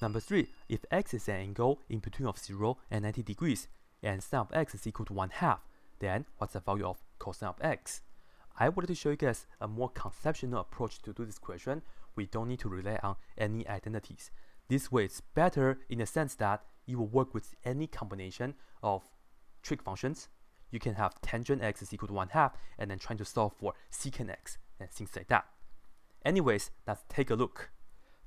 Number 3, if x is an angle in between of 0 and 90 degrees, and sine of x is equal to 1 half, then what's the value of cosine of x? I wanted to show you guys a more conceptual approach to do this question. We don't need to rely on any identities. This way it's better in the sense that you will work with any combination of trig functions. You can have tangent x is equal to 1 half and then trying to solve for secant x and things like that. Anyways, let's take a look.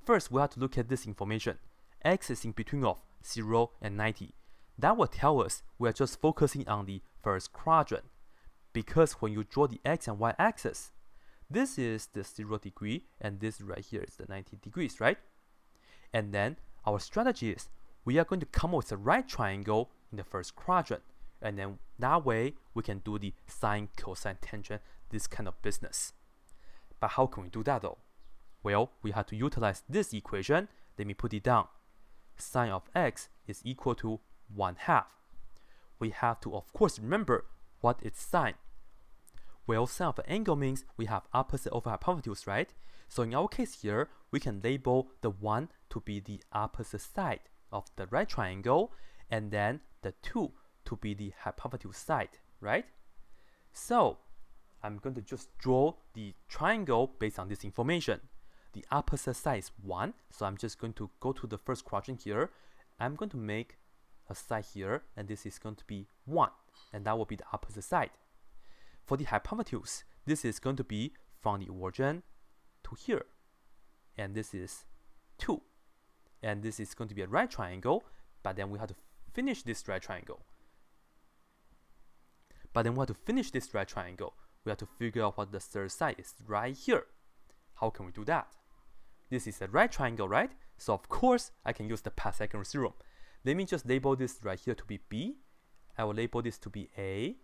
First, we have to look at this information. x is in between of 0 and 90. That will tell us we are just focusing on the first quadrant. Because when you draw the x and y axis, this is the 0 degree and this right here is the 90 degrees, right? And then our strategy is we are going to come up with a right triangle in the first quadrant. And then that way we can do the sine, cosine, tangent, this kind of business. But how can we do that though? Well, we have to utilize this equation. Let me put it down. Sine of x is equal to 1 half. We have to of course remember what is sine. Well, sine of an angle means we have opposite over hypotenuse, right? So in our case here, we can label the 1 to be the opposite side of the right triangle, and then the 2 to be the hypotenuse side, right? So I'm going to just draw the triangle based on this information. The opposite side is 1, so I'm just going to go to the first quadrant here. I'm going to make a side here, and this is going to be 1, and that will be the opposite side. For the hypotenuse, this is going to be from the origin to here, and this is 2. And this is going to be a right triangle, but then we have to finish this right triangle. But then we have to finish this right triangle. We have to figure out what the third side is right here. How can we do that? This is a right triangle, right? So of course, I can use the Pythagorean theorem. Let me just label this right here to be B. I will label this to be A.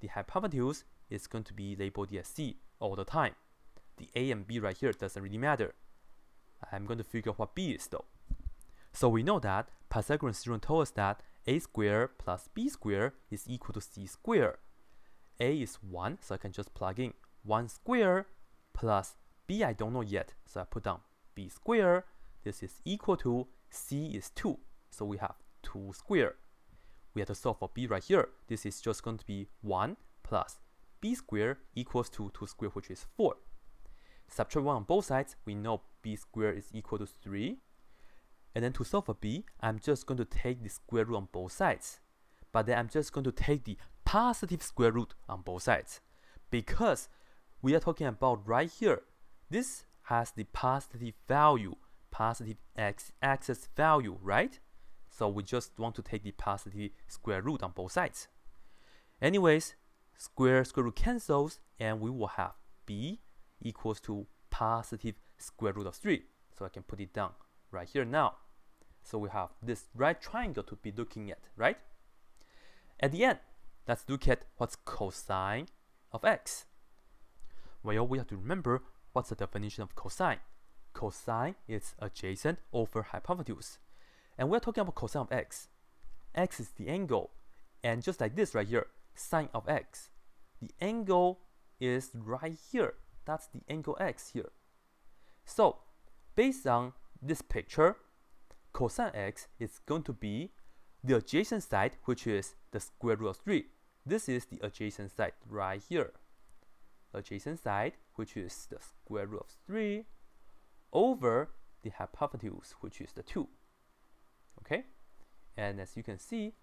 The hypotenuse is going to be labeled as C all the time. The A and B right here doesn't really matter. I'm going to figure out what B is though. So we know that Pythagorean theorem told us that a squared plus b squared is equal to c squared. a is 1, so I can just plug in 1 squared plus b I don't know yet, so I put down b squared. This is equal to c is 2, so we have 2 squared. We have to solve for b right here. This is just going to be 1 plus b squared equals to 2 squared, which is 4. Subtract 1 on both sides, we know b squared is equal to 3. And then to solve for b, I'm just going to take the square root on both sides. But then I'm just going to take the positive square root on both sides. Because we are talking about right here, this has the positive value, positive x axis value, right? So we just want to take the positive square root on both sides. Anyways, square square root cancels and we will have b equals to positive square root of 3. So I can put it down right here now. So we have this right triangle to be looking at, right? At the end, let's look at what's cosine of x. Well, we have to remember what's the definition of cosine. Cosine is adjacent over hypotenuse. And we're talking about cosine of x. x is the angle. And just like this right here, sine of x. The angle is right here. That's the angle x here. So, based on this picture, cosine x is going to be the adjacent side, which is the square root of 3. This is the adjacent side right here. Adjacent side, which is the square root of 3, over the hypotenuse, which is the 2. Okay? And as you can see,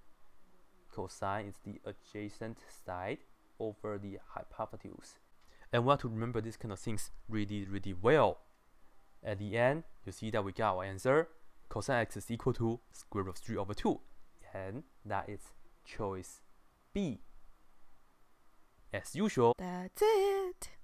cosine is the adjacent side over the hypotenuse. And we have to remember these kind of things really, really well. At the end, you see that we got our answer. Cosine x is equal to square root of 3 over 2. And that is choice B. As usual, That's it.